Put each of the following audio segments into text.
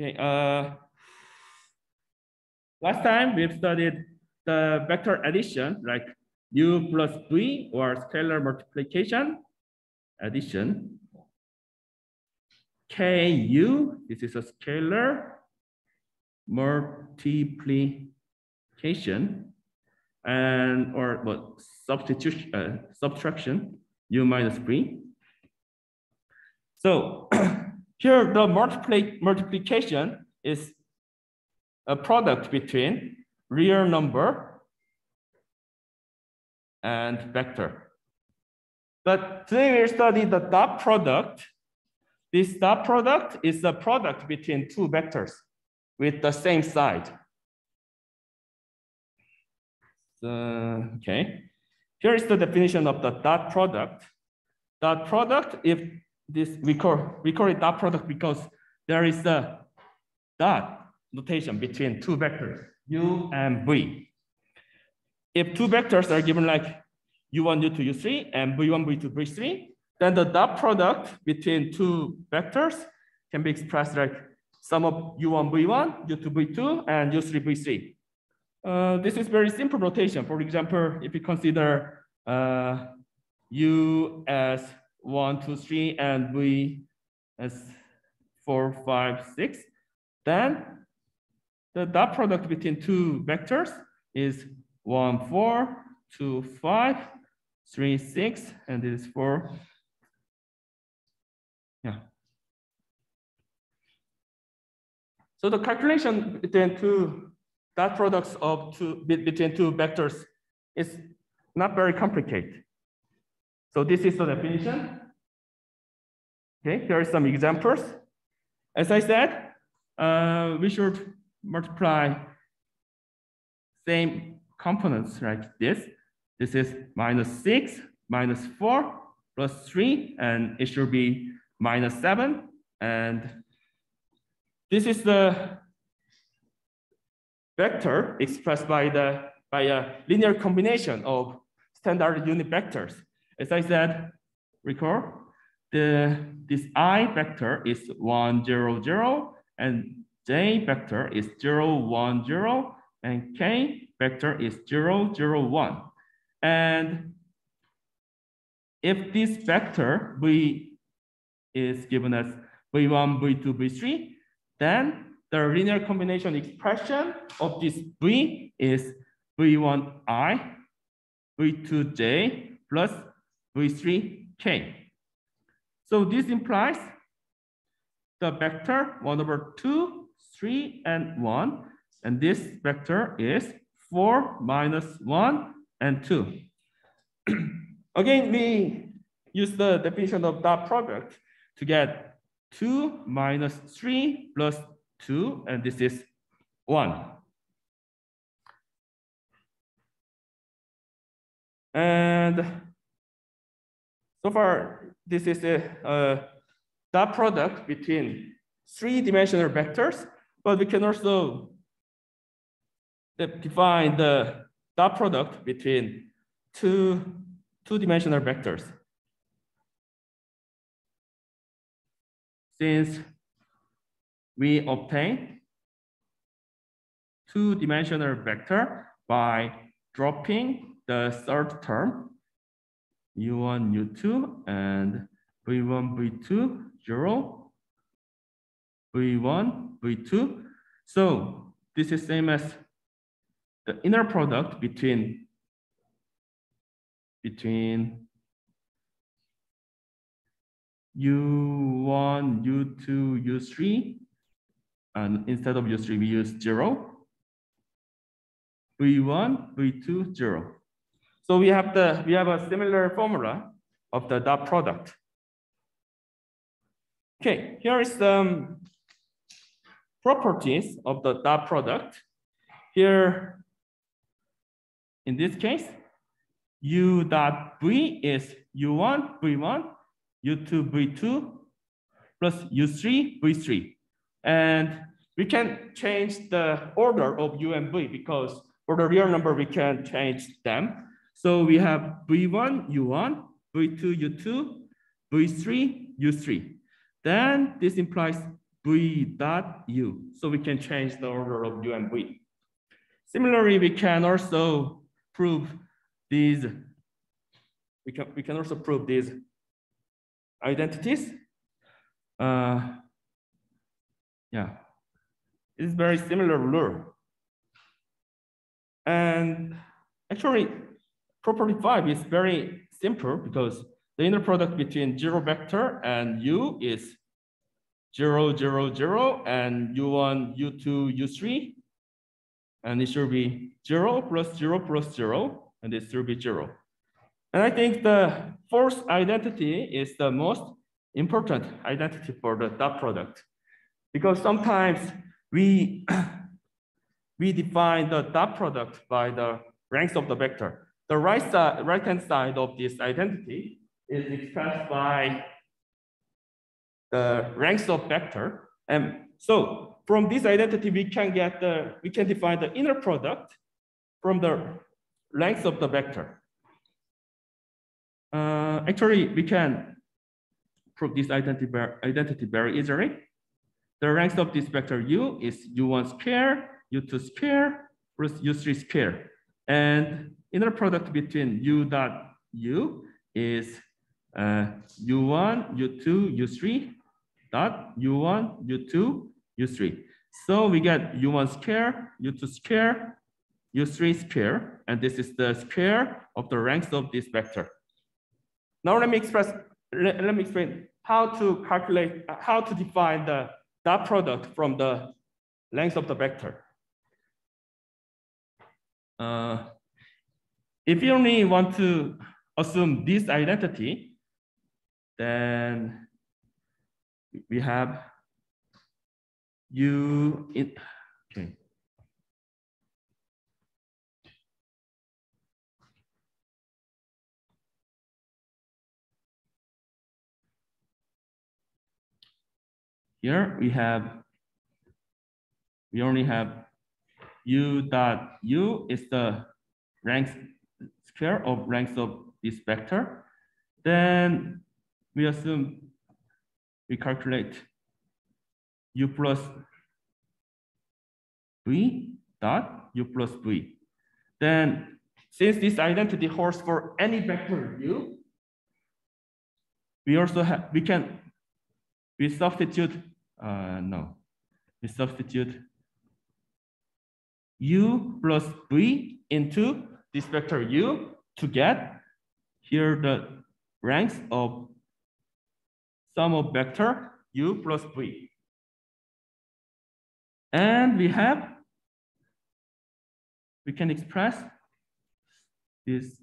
Okay. Uh, last time we've studied the vector addition, like u plus v or scalar multiplication addition. Ku, this is a scalar multiplication and or what substitution uh, subtraction u minus v. So here the multiply, multiplication is a product between real number and vector. But today we study the dot product. This dot product is the product between two vectors with the same side. So, okay, here is the definition of the dot product. Dot product, if this we call we call it dot product because there is a dot notation between two vectors, u and v. If two vectors are given like u1, u2, u3, and v1, v2, v3, then the dot product between two vectors can be expressed like sum of u1, v1, u2, v2, and u3, v3. Uh, this is very simple notation. For example, if you consider uh, u as one, two, three, and v as four, five, six, then the dot product between two vectors is one, four, two, five, three, six, and this is four. Yeah. So the calculation between two dot products of two between two vectors is not very complicated. So this is the definition. Okay, here are some examples. As I said, uh, we should multiply same components like this. This is minus six, minus four, plus three, and it should be minus seven. And this is the vector expressed by the by a linear combination of standard unit vectors. As I said, recall the this i vector is one zero zero and j vector is zero one zero and k vector is zero zero one. And if this vector v is given as v1, v2, v3, then the linear combination expression of this V is V1I, V2J plus V3K. So this implies the vector 1 over 2, 3, and 1. And this vector is 4 minus 1 and 2. Again, we use the definition of dot product to get 2 minus 3 plus 2, and this is 1. And so far, this is a, dot product between three-dimensional vectors, but we can also uh, define the dot product between two two-dimensional vectors. Since we obtain two-dimensional vector by dropping the third term, u1, u2, and v1, v2, 0, v1, v2. So this is same as the inner product between between u1, u2, u3, and instead of U3, we use zero. V1, V2, zero. So we have the we have a similar formula of the dot product. Okay, here is some um, properties of the dot product. Here, in this case, U dot V is U1, V1, U2, V2, plus U3, V3. And we can change the order of U and V because for the real number, we can change them. So we have V1, U1, V2, U2, V3, U3. Then this implies v dot u. So we can change the order of u and v. Similarly, we can also prove these. We can we can also prove these identities. Uh, yeah, it's very similar rule. And actually, property five is very simple because the inner product between zero vector and u is zero, zero, zero, and u1, u2, u3. And it should be zero plus zero plus zero, and it should be zero. And I think the fourth identity is the most important identity for the dot product. Because sometimes we, we define the dot product by the ranks of the vector. The right side, right hand side of this identity is expressed by the ranks of vector. And so from this identity, we can get the, we can define the inner product from the length of the vector. Uh, actually, we can prove this identity, identity very easily. The ranks of this vector u is u1 square, u2 square, plus u3 square. And inner product between u dot u is uh, u1, u2, u3 dot u1, u2, u3. So we get u1 square, u2 square, u3 square, and this is the square of the ranks of this vector. Now let me express, let, let me explain how to calculate, how to define the dot product from the length of the vector. Uh, if you only want to assume this identity, then we have u in, okay. Here we have, we only have u dot u is the ranks square of ranks of this vector. Then we assume we calculate u plus v dot u plus v. Then since this identity holds for any vector u, we also have, we can, we substitute, uh, no, we substitute u plus v into this vector u to get here the ranks of sum of vector u plus v. And we have, we can express this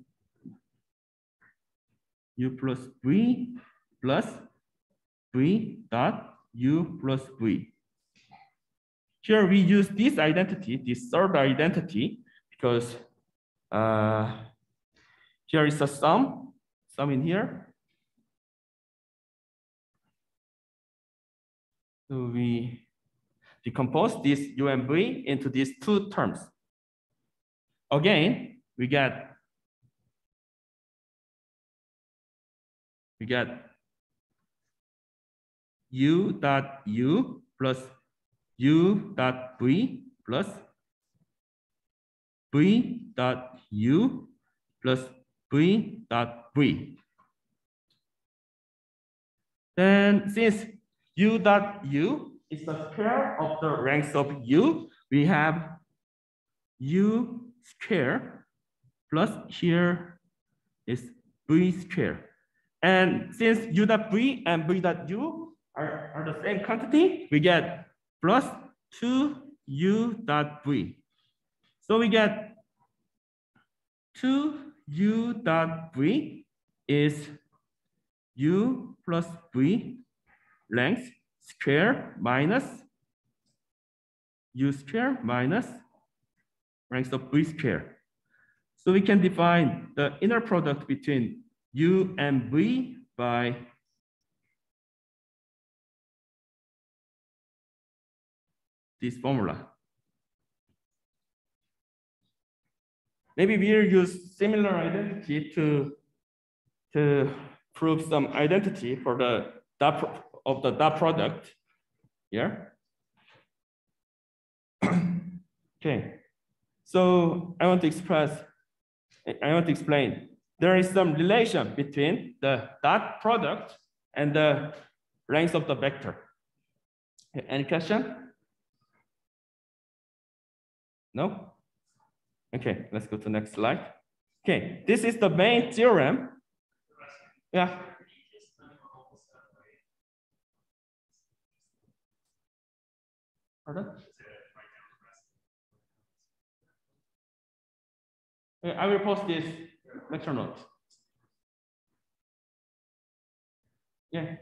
u plus v plus v dot u plus v. Here we use this identity, this third identity, because uh, here is a sum, sum in here, So we decompose this u and UMV into these two terms. Again, we get we get u dot u plus u dot v plus v dot u plus v dot v. Then since u dot u is the square of the ranks of u. We have u square plus here is v square. And since u dot v and v dot u are, are the same quantity, we get plus 2u dot v. So we get 2u dot v is u plus v length square minus u square minus ranks of v square. So we can define the inner product between u and v by this formula. Maybe we'll use similar identity to, to prove some identity for the dot of the dot product. here. okay, so I want to express, I want to explain. There is some relation between the dot product and the length of the vector. Any question? No? Okay, let's go to next slide. Okay, this is the main theorem. Yeah. Pardon? I will post this lecture notes. Yeah.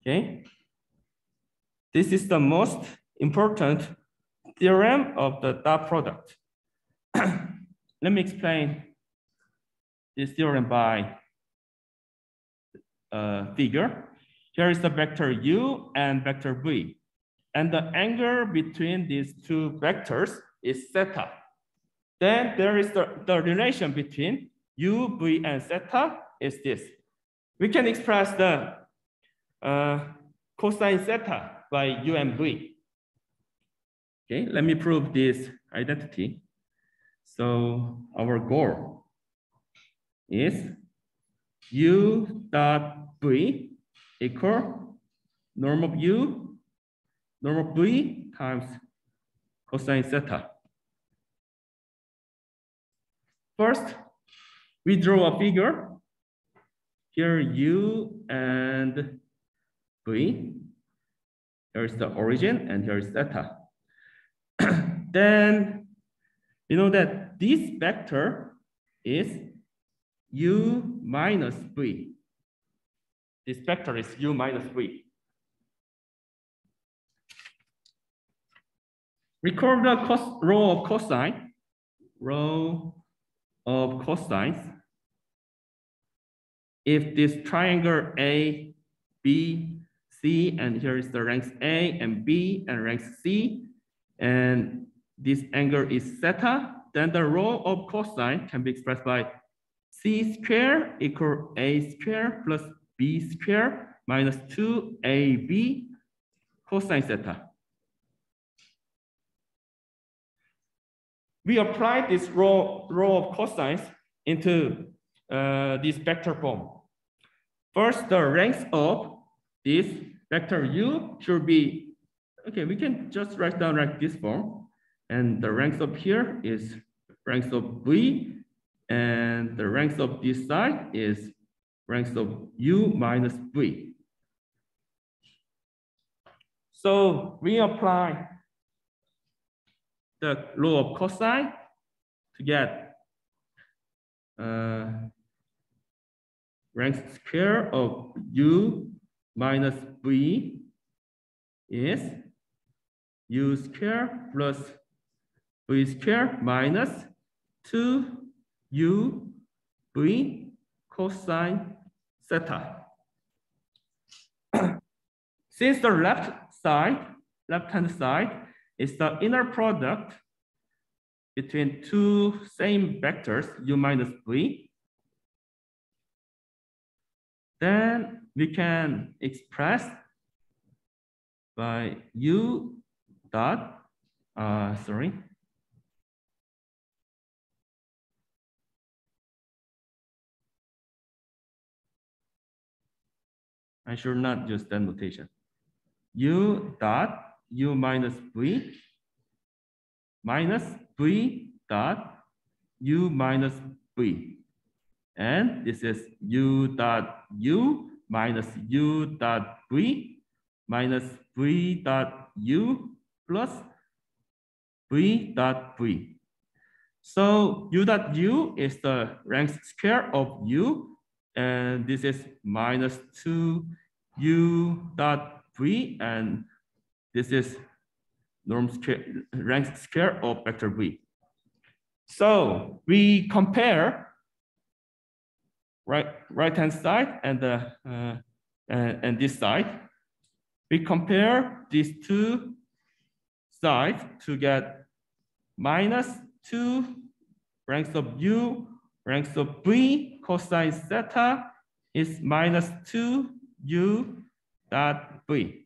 Okay. This is the most important theorem of the dot product. Let me explain this theorem by uh, figure. Here is the vector u and vector v. And the angle between these two vectors is theta. Then there is the, the relation between u, v, and theta is this. We can express the uh, cosine theta by u and v. Okay, let me prove this identity. So our goal is u dot v equal norm of u, norm of v times cosine theta. First, we draw a figure. Here u and v. Here's the origin and here's theta. then you know that this vector is u minus v. This vector is u minus v. Record the cos row of cosine, row of cosines. If this triangle A, B, C, and here is the ranks A and B and ranks C, and this angle is theta, then the row of cosine can be expressed by C square equal A square plus B square minus 2AB cosine theta. We apply this row, row of cosines into uh, this vector form. First, the ranks of this vector u should be, okay, we can just write down like this form. And the ranks of here is ranks of v, and the ranks of this side is ranks of u minus v. So we apply the law of cosine to get uh, rank square of u minus v is u square plus v square minus 2u v cosine theta. Since the left side, left-hand side is the inner product between two same vectors, u minus v, then we can express by u dot, uh, sorry, I should not use that notation. u dot u minus v minus v dot u minus v. And this is u dot u minus u dot v minus v dot u plus v dot v. So u dot u is the rank square of u, and this is minus 2 u dot v, and this is norm square, rank square of vector v. So we compare right right hand side and the uh, and, and this side. We compare these two sides to get minus two ranks of u ranks of v cosine theta is minus two u dot v.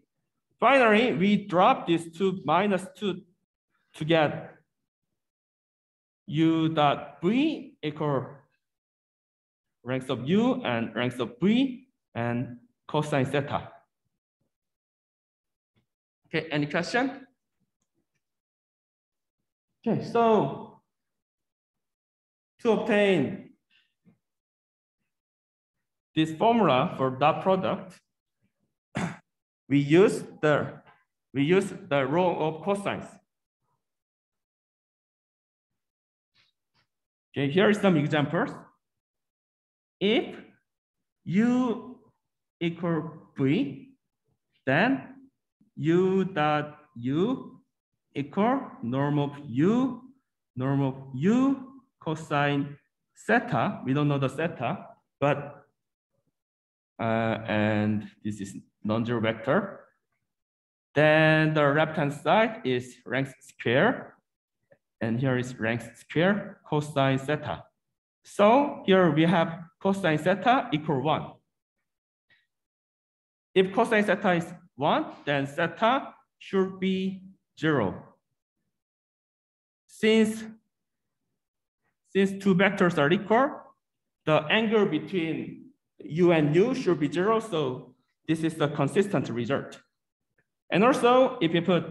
Finally, we drop these two minus two to get u dot v equal ranks of u and ranks of v and cosine theta. Okay, any question? Okay, so to obtain this formula for dot product, we use the we use the row of cosines. Okay, here are some examples. If u equal v, then u dot u equal norm of u, norm of u cosine theta. We don't know the theta, but uh, and this is non-zero vector. Then the left-hand side is rank square, and here is rank square cosine theta. So here we have cosine theta equal one. If cosine theta is one, then theta should be zero. Since, since two vectors are equal, the angle between u and u should be zero, so this is the consistent result. And also, if you put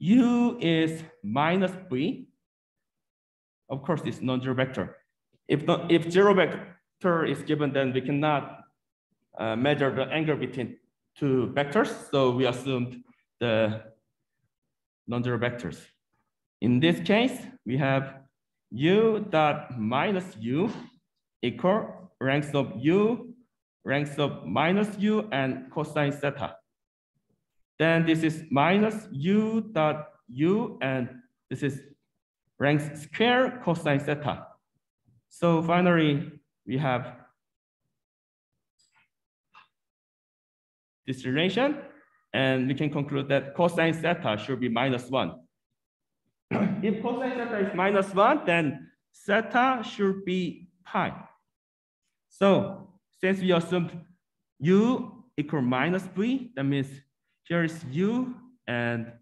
u is minus b, of course, it's non-zero vector. If, not, if zero vector is given, then we cannot uh, measure the angle between two vectors. So we assumed the non-zero vectors. In this case, we have u dot minus u equal ranks of u, ranks of minus u, and cosine theta. Then this is minus u dot u, and this is ranks square cosine theta. So finally, we have this relation, and we can conclude that cosine theta should be minus one. if cosine theta is minus one, then theta should be pi. So since we assumed u equal minus v, that means here is u and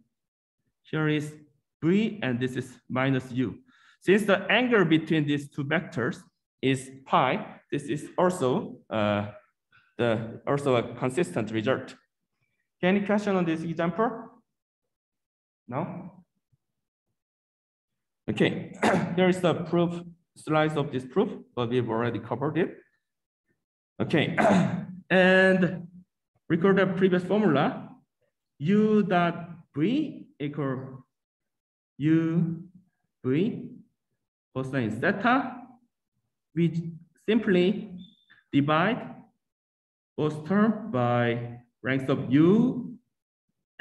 here is v, and this is minus u. Since the angle between these two vectors is pi, this is also uh, the also a consistent result. Any question on this example? No? Okay, here is the proof slides of this proof, but we've already covered it. Okay, and record the previous formula, u dot v equal u v cosine theta. We simply divide both term by ranks of u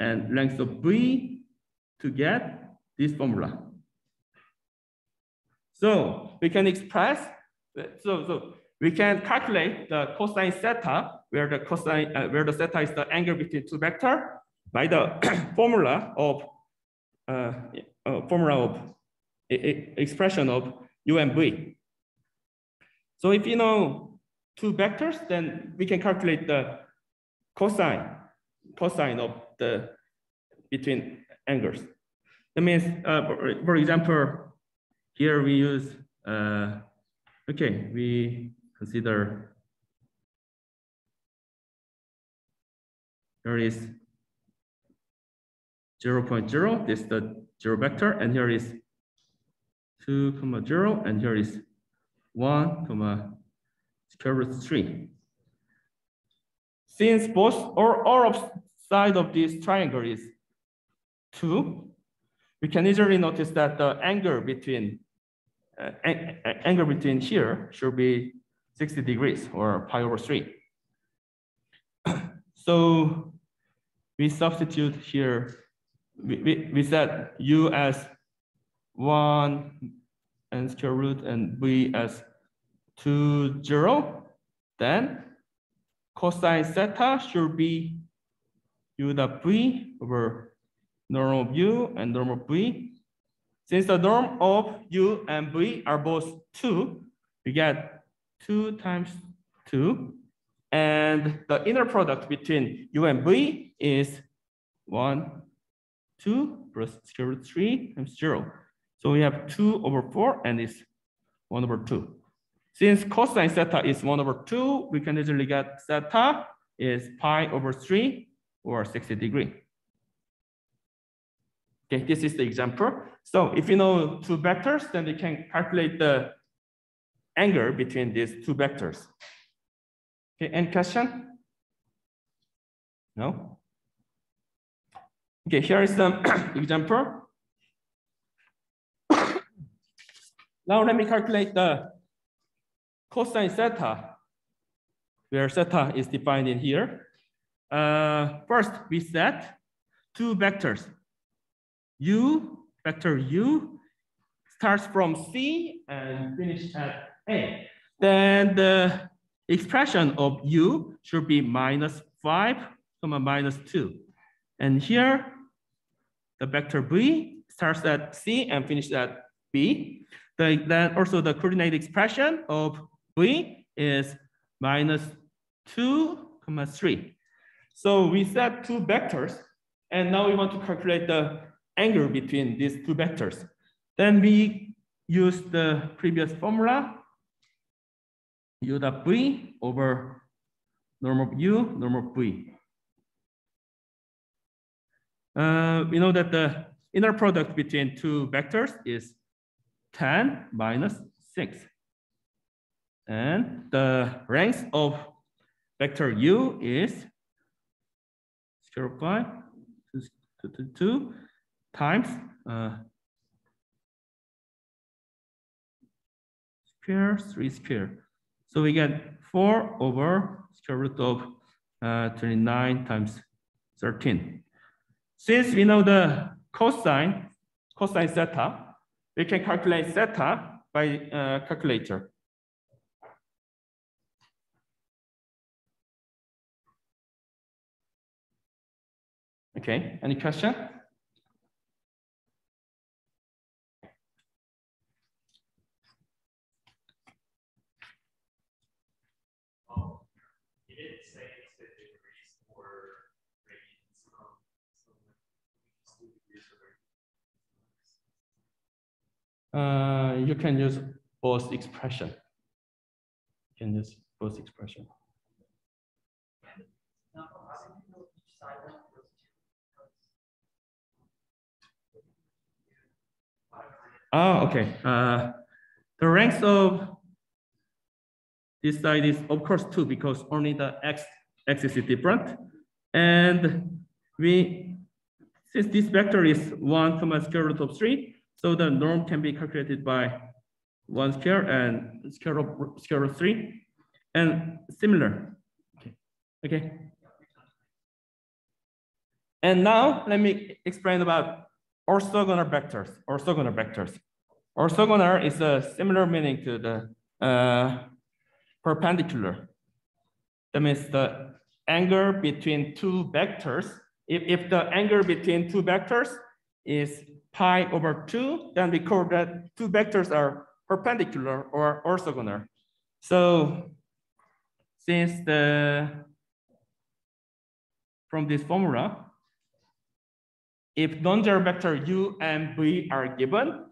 and length of v to get this formula. So we can express, so, so we can calculate the cosine theta, where the cosine, uh, where the theta is the angle between two vector by the formula of, uh, uh, formula of expression of u and v. So if you know two vectors, then we can calculate the cosine, cosine of the between angles. That means, uh, for, for example, here we use, uh, okay, we consider here is 0, 0.0, this is the zero vector, and here is 2, comma 0, and here is 1, comma square root 3. Since both or all of side of this triangle is 2, we can easily notice that the angle between uh, angle between here should be 60 degrees or pi over 3. so we substitute here, we, we, we set u as 1 and square root and v as 2, 0. Then cosine theta should be u dot v over normal u and normal v since the norm of u and v are both 2, we get 2 times 2 And the inner product between u and v is 1, 2 plus square root 3 times 0. So we have 2 over 4 and it's 1 over 2. Since cosine theta is 1 over 2, we can easily get theta is pi over 3 or 60 degree. Okay, this is the example. So if you know two vectors, then we can calculate the angle between these two vectors. Okay, any question? No? Okay, here is some example. now let me calculate the cosine theta, where theta is defined in here. Uh, first, we set two vectors. U, vector U, starts from C and finish at A. Then the expression of U should be minus 5, comma minus 2. And here the vector v starts at C and finishes at B. The, then also the coordinate expression of v is minus 2, comma 3. So we set two vectors, and now we want to calculate the angle between these two vectors. Then we use the previous formula, u dot v over norm of u, norm of v. Uh, we know that the inner product between two vectors is 10 minus 6. And the ranks of vector u is 0, 0.5, 2, 2, 2 times uh, square, 3 square. So we get 4 over square root of uh, 29 times 13. Since we know the cosine, cosine theta, we can calculate theta by uh, calculator. Okay, any question? Uh, you can use both expression. You can use both expression. Oh, okay. Uh, the ranks of this side is of course two because only the x axis is different. And we, since this vector is one comma square root of three, so the norm can be calculated by one square and square of, square root three, and similar. Okay. okay. And now let me explain about orthogonal vectors. Orthogonal vectors. Orthogonal is a similar meaning to the uh, perpendicular. That means the angle between two vectors. If, if the angle between two vectors is pi over 2, then we call that two vectors are perpendicular or orthogonal. So since the from this formula, if non-zero vector u and v are given,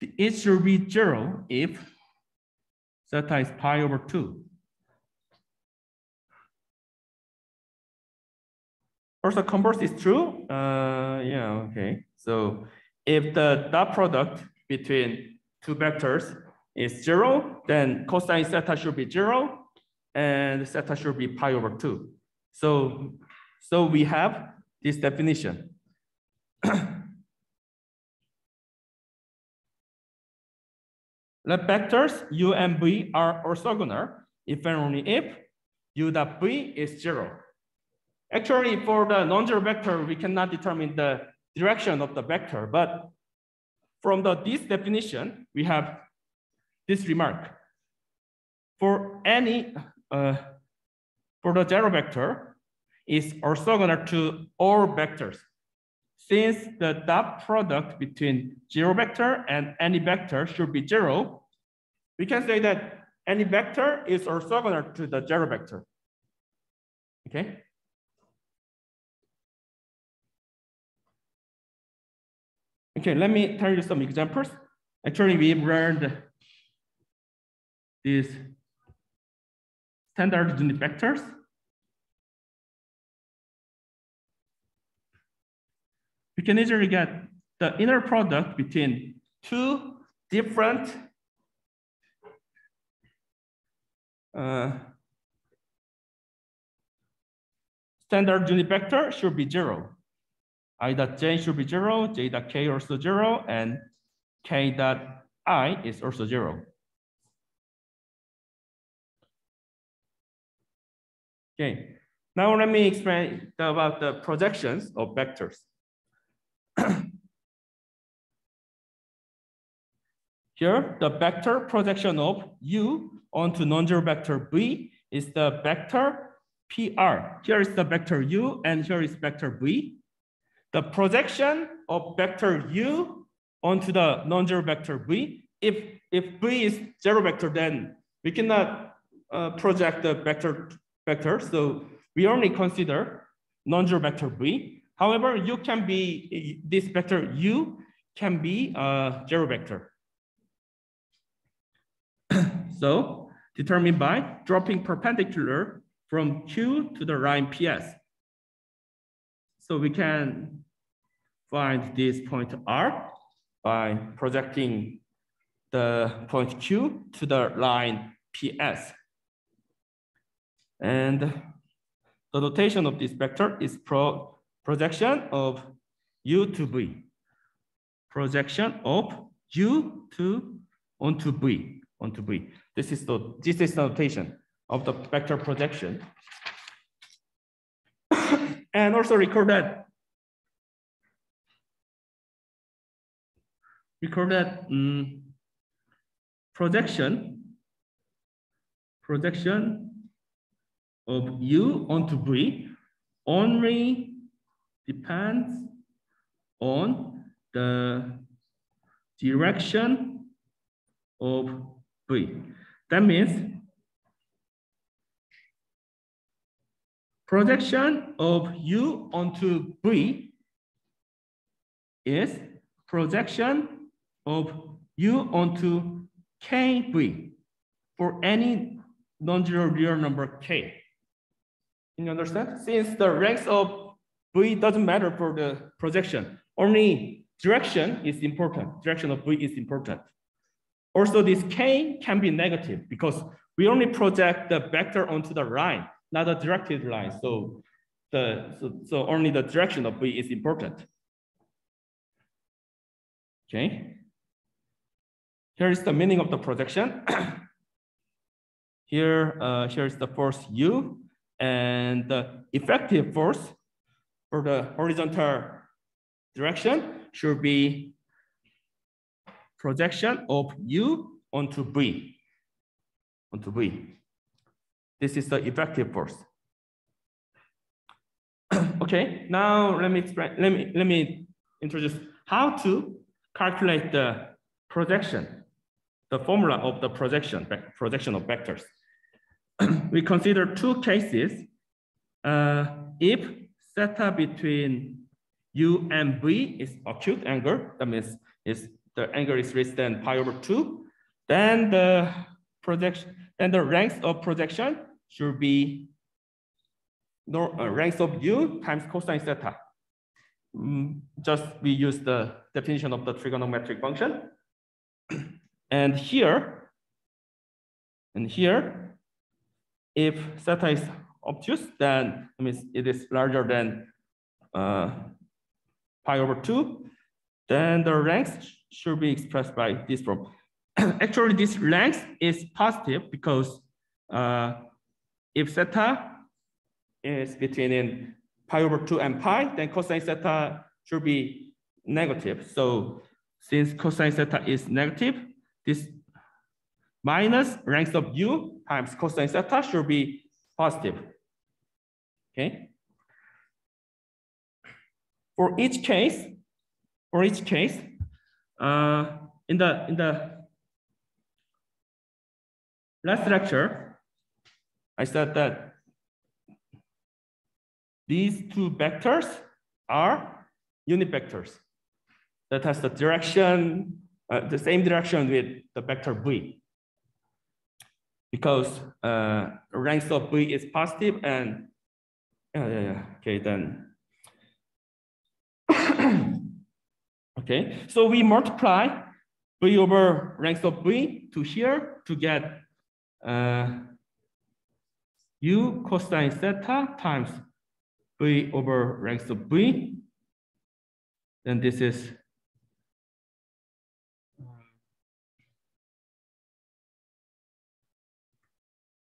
it should be zero if theta is pi over 2. Also, converse is true. Uh, yeah, okay. So if the dot product between two vectors is zero, then cosine theta should be zero, and theta should be pi over two. So, so we have this definition. the vectors u and v are orthogonal if and only if u dot v is zero. Actually, for the non-zero vector, we cannot determine the direction of the vector, but from the this definition, we have this remark. For any, uh, for the zero vector, is orthogonal to all vectors. Since the dot product between zero vector and any vector should be zero, we can say that any vector is orthogonal to the zero vector. Okay. Okay, let me tell you some examples. Actually, we've learned these standard unit vectors. We can easily get the inner product between two different uh, standard unit vector should be zero. I dot j should be zero, j dot k also zero, and k dot i is also zero. Okay, now let me explain about the projections of vectors. Here, the vector projection of u onto non-zero vector v is the vector PR. Here is the vector u, and here is vector v. The projection of vector u onto the non-zero vector v, if, if v is zero vector, then we cannot uh, project the vector, vector. So we only consider non-zero vector v. However, u can be, this vector u can be a zero vector. so determined by dropping perpendicular from Q to the line PS. So we can find this point R by projecting the point Q to the line PS. And the notation of this vector is pro projection of U to V. Projection of U to onto V, onto V. This is the this is the notation of the vector projection. and also record that record that um, projection projection of u onto v only depends on the direction of v. That means projection of U onto V is projection of U onto KV for any non-zero real number K. You understand? Since the ranks of V doesn't matter for the projection, only direction is important. Direction of V is important. Also, this K can be negative because we only project the vector onto the line not a directed line. So the so, so only the direction of V is important. Okay. Here is the meaning of the projection. here, uh, here is the force U, and the effective force for the horizontal direction should be projection of U onto V, onto V. This is the effective force. okay, now let me explain, let me, let me introduce how to calculate the projection, the formula of the projection, projection of vectors. we consider two cases. Uh, if theta between u and v is acute angle, that means is the angle is less than pi over two, then the projection, then the length of projection should be no, uh, ranks of u times cosine theta. Mm, just we use the definition of the trigonometric function. and here, and here, if theta is obtuse, then it means it is larger than uh, pi over two, then the length should be expressed by this form. Actually, this length is positive because uh, if theta is between pi over 2 and pi, then cosine theta should be negative. So since cosine theta is negative, this minus length of u times cosine theta should be positive. Okay. For each case, for each case, uh, in the in the last lecture, I said that these two vectors are unit vectors that has the direction, uh, the same direction with the vector v. Because uh, rank of v is positive and yeah, yeah, yeah. Okay, then. okay, so we multiply v over rank of v to here to get uh, u cosine theta times v over rank of v. Then this is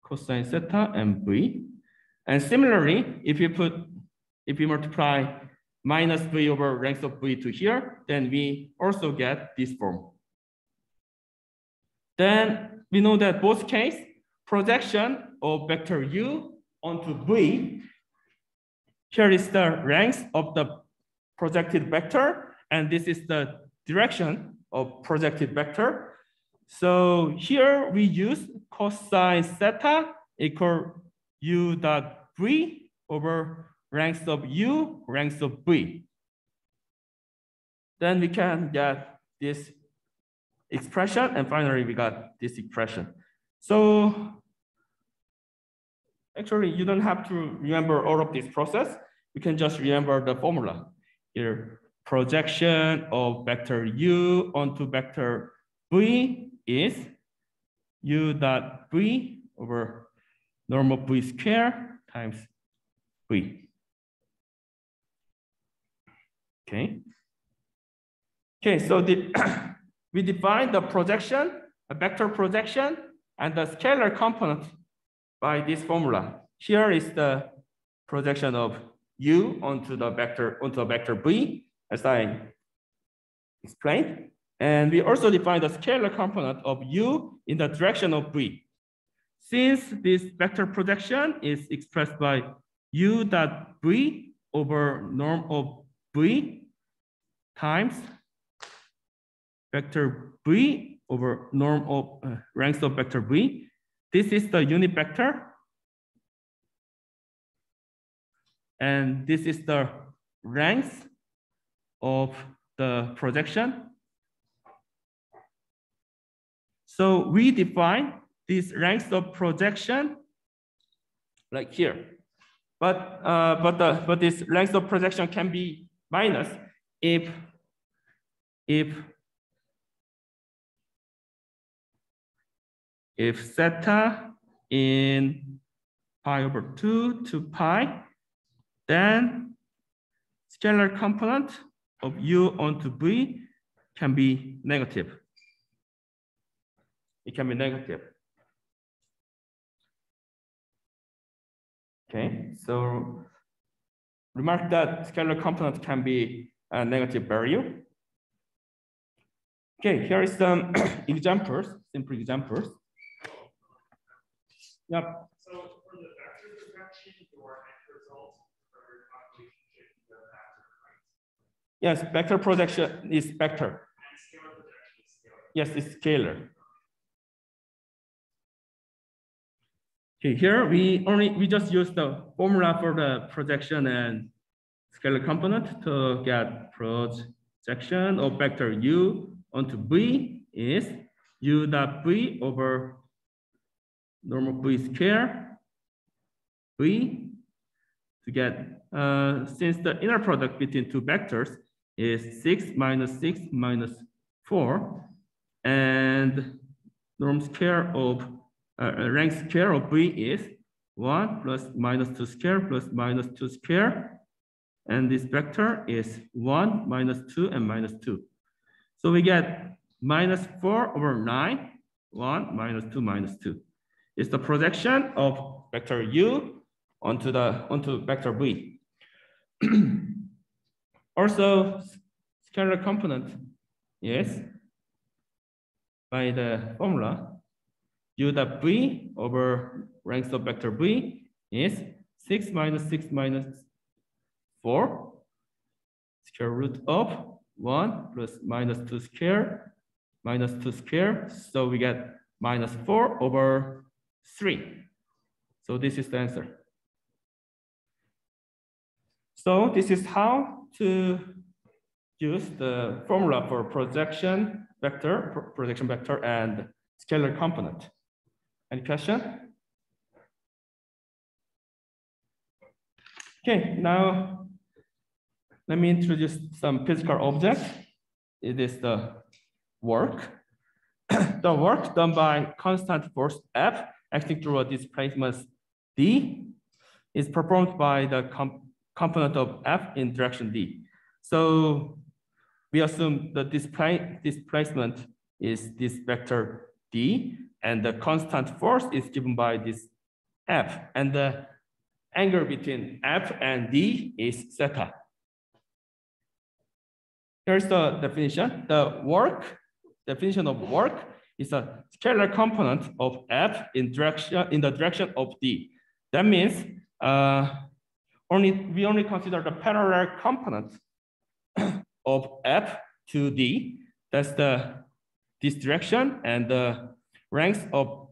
cosine theta and v. And similarly, if you put, if you multiply minus v over rank of v to here, then we also get this form. Then we know that both case, projection of vector u onto v, here is the ranks of the projected vector, and this is the direction of projected vector. So here we use cosine theta equal u dot v over ranks of u ranks of v. Then we can get this expression, and finally we got this expression. So actually you don't have to remember all of this process. You can just remember the formula here. Projection of vector u onto vector v is u dot v over normal v square times v. Okay. Okay, so the we define the projection, a vector projection, and the scalar component by this formula. Here is the projection of u onto the vector onto a vector b, as I explained. And we also define the scalar component of u in the direction of v. Since this vector projection is expressed by u dot v over norm of v times vector v over norm of uh, ranks of vector v. This is the unit vector. And this is the ranks of the projection. So we define these ranks of projection like here. But, uh, but, the, but this ranks of projection can be minus if, if if theta in pi over 2 to pi, then scalar component of u onto v can be negative. It can be negative. Okay, so remark that scalar component can be a negative value. Okay, here is some examples, simple examples. Yep. So for the vector projection, your end result for your calculation should be the vector, right? Yes, vector projection is vector. And scalar projection is scalar. Yes, it's scalar. Okay, here we only we just use the formula for the projection and scalar component to get projection of vector u onto v is u dot v over normal v square v to get uh, since the inner product between two vectors is six minus six minus four and norm square of uh, rank square of v is one plus minus two square plus minus two square and this vector is one minus two and minus two so we get minus four over nine one minus two minus two is the projection of vector u onto the onto vector v. also, scalar component yes, by the formula u dot v over ranks of vector v is six minus six minus four square root of one plus minus two square minus two square. So we get minus four over three. So this is the answer. So this is how to use the formula for projection vector, pro- projection vector and scalar component. Any question? Okay, now let me introduce some physical objects. It is the work. the work done by constant force F acting through a displacement D is performed by the com component of F in direction D. So we assume the displacement is this vector D and the constant force is given by this F and the angle between F and D is theta. Here's the definition. The work, definition of work is a scalar component of F in direction in the direction of D. That means uh, only we only consider the parallel component of F to D. That's the this direction and the ranks of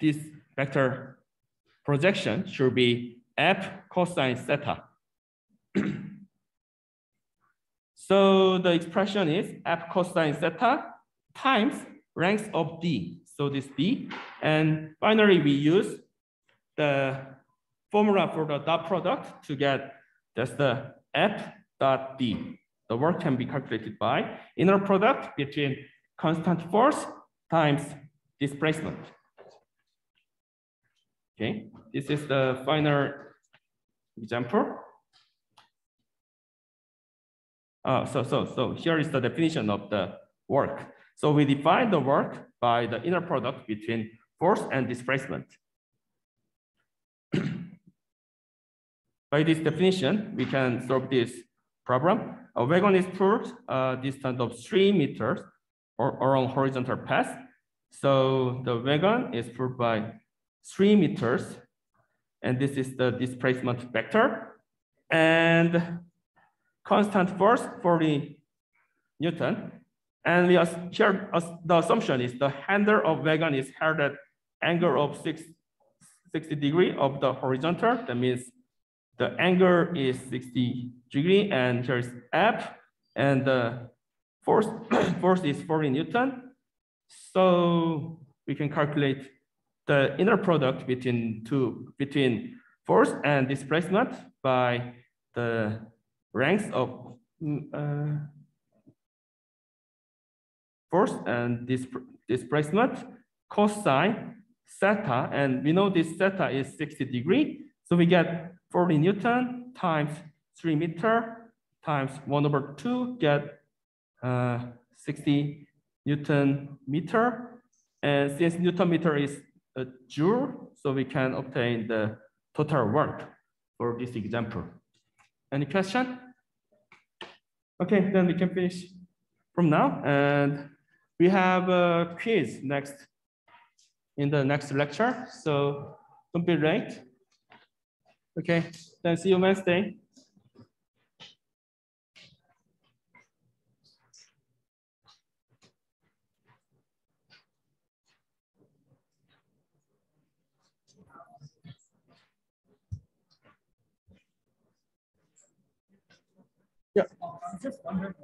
this vector projection should be F cosine theta. so the expression is F cosine theta times ranks of D. So this D, and finally we use the formula for the dot product to get just the F dot D. The work can be calculated by inner product between constant force times displacement. Okay, this is the final example. Uh, so, so, so here is the definition of the work. So we define the work by the inner product between force and displacement. by this definition, we can solve this problem. A wagon is pulled a distance of three meters or along horizontal path. So the wagon is pulled by three meters, and this is the displacement vector. And constant force 40 Newton. And we here, the assumption is the handle of wagon is held at angle of six, 60 degree of the horizontal. That means the angle is 60 degree and here's F and the force, force is 40 Newton. So we can calculate the inner product between two, between force and displacement by the ranks of uh, force and dis displacement cosine theta, and we know this theta is 60 degree. So we get 40 Newton times three meter times one over two, get uh, 60 Newton meter. And since Newton meter is a joule, so we can obtain the total work for this example. Any question? Okay, then we can finish from now. And we have a quiz next in the next lecture. So don't be late. Okay, then see you Wednesday. Wondering